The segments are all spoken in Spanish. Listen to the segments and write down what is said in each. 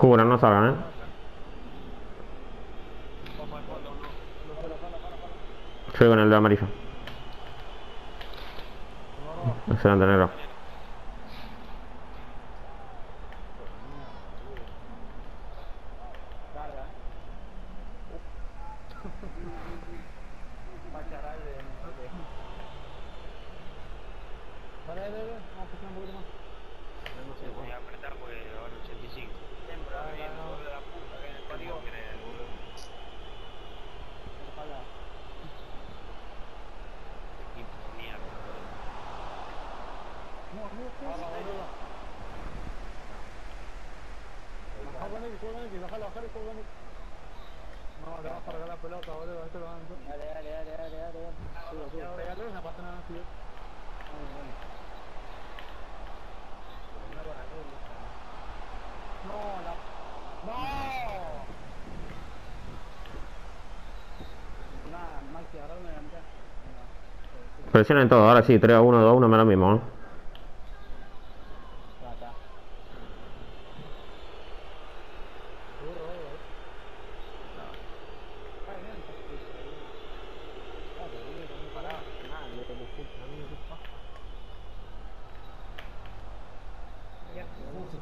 Cubran, no salgan, eh. Estoy con el de amarillo. Excelente, negro. Carga. Bacharán de no sé qué. Dale, dale, dale. Vamos a presionar un poquito más. No sé, voy a apretar porque ahora 85. Siempre va bien, boludo de la puta que en el código creer, boludo. Ojalá. Equipo de mierda, boludo. No, no, ¿qué Vamos, boludo. Bajá con X, juega bajala, bajala y juega. No, te vas a regalar la pelota, boludo, esto lo van a. Dale, dale, dale, dale, dale. Subo, subo. Pegale, no pasa nada, tío. No, la... ¡No! Nada, Maxi, agarrarme de la mitad. Presionen todo, ahora sí, 3 a 1, 2 a 1, me lo mismo, ¿no?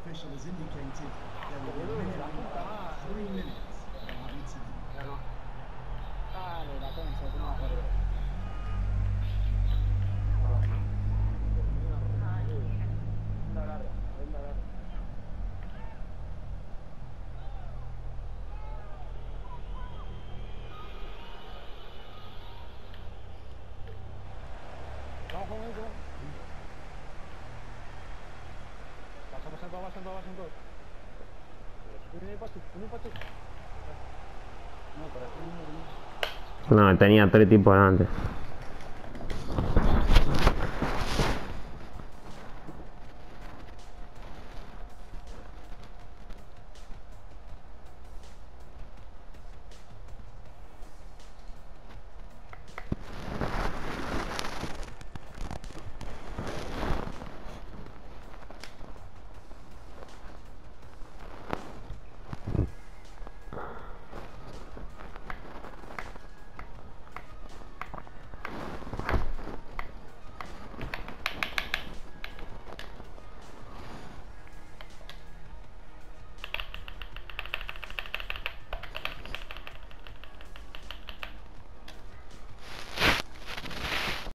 Official has indicated there will No, por aquí no, no. No, tenía tres tipos delante.